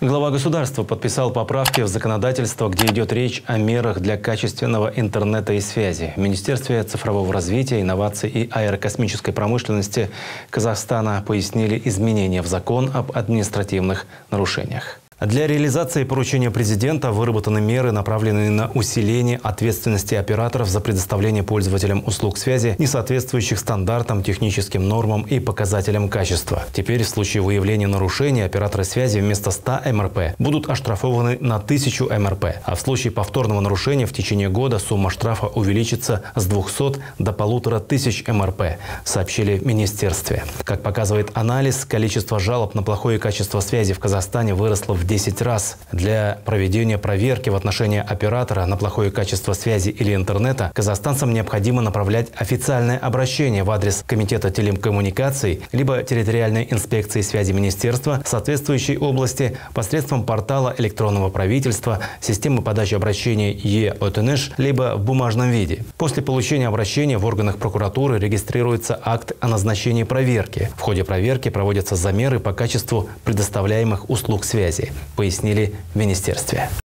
Глава государства подписал поправки в законодательство, где идет речь о мерах для качественного интернета и связи. В цифрового развития, инноваций и аэрокосмической промышленности Казахстана пояснили изменения в закон об административных нарушениях. Для реализации поручения президента выработаны меры, направленные на усиление ответственности операторов за предоставление пользователям услуг связи, не соответствующих стандартам, техническим нормам и показателям качества. Теперь в случае выявления нарушений операторы связи вместо 100 МРП будут оштрафованы на 1000 МРП, а в случае повторного нарушения в течение года сумма штрафа увеличится с 200 до полутора тысяч МРП, сообщили в министерстве. Как показывает анализ, количество жалоб на плохое качество связи в Казахстане выросло в 10 раз. Для проведения проверки в отношении оператора на плохое качество связи или интернета казахстанцам необходимо направлять официальное обращение в адрес Комитета телекоммуникаций либо территориальной инспекции связи министерства соответствующей области посредством портала электронного правительства, системы подачи обращений ЕОТНШ, либо в бумажном виде. После получения обращения в органах прокуратуры регистрируется акт о назначении проверки. В ходе проверки проводятся замеры по качеству предоставляемых услуг связи пояснили в министерстве.